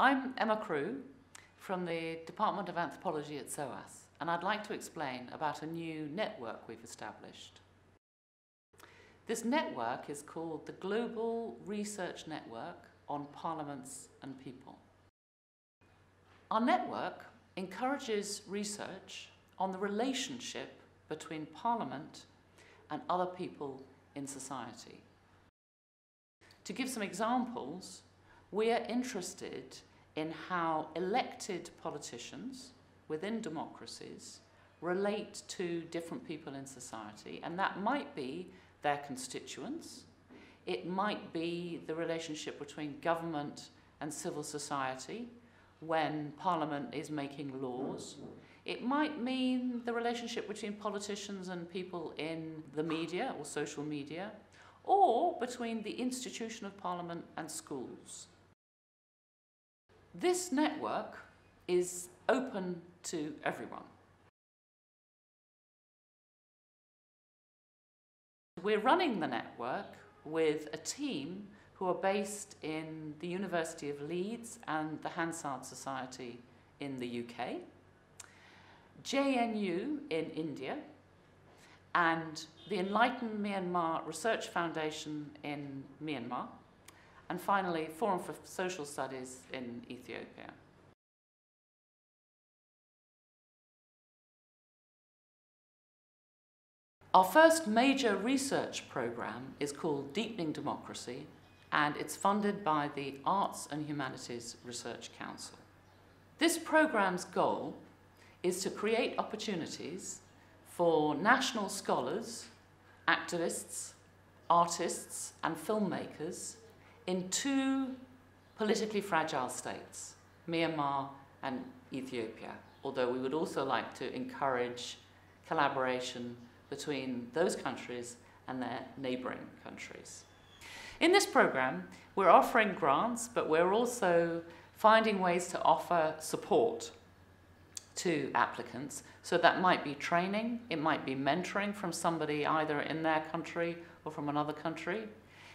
I'm Emma Crewe from the Department of Anthropology at SOAS, and I'd like to explain about a new network we've established. This network is called the Global Research Network on Parliaments and People. Our network encourages research on the relationship between Parliament and other people in society. To give some examples, we are interested in how elected politicians within democracies relate to different people in society, and that might be their constituents, it might be the relationship between government and civil society when Parliament is making laws. It might mean the relationship between politicians and people in the media or social media, or between the institution of Parliament and schools. This network is open to everyone. We're running the network with a team who are based in the University of Leeds and the Hansard Society in the UK, JNU in India, and the Enlightened Myanmar Research Foundation in Myanmar, and finally Forum for Social Studies in Ethiopia. Our first major research program is called Deepening Democracy and it's funded by the Arts and Humanities Research Council. This program's goal is to create opportunities for national scholars, activists, artists and filmmakers in two politically fragile states, Myanmar and Ethiopia, although we would also like to encourage collaboration between those countries and their neighbouring countries. In this programme, we're offering grants, but we're also finding ways to offer support to applicants. So that might be training, it might be mentoring from somebody either in their country or from another country.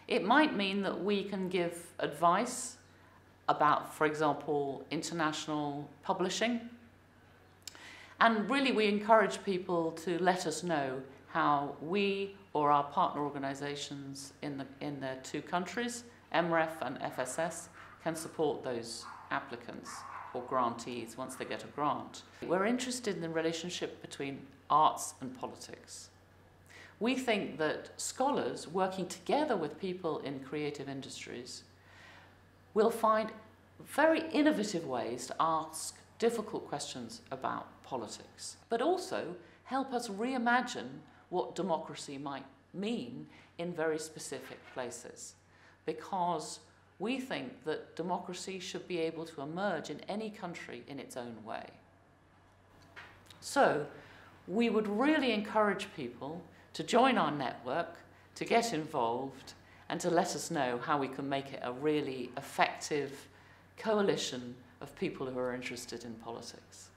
It might mean that we can give advice about, for example, international publishing and really, we encourage people to let us know how we or our partner organisations in, the, in their two countries, MREF and FSS, can support those applicants or grantees once they get a grant. We're interested in the relationship between arts and politics. We think that scholars working together with people in creative industries will find very innovative ways to ask difficult questions about politics, but also help us reimagine what democracy might mean in very specific places. Because we think that democracy should be able to emerge in any country in its own way. So, we would really encourage people to join our network, to get involved, and to let us know how we can make it a really effective coalition of people who are interested in politics.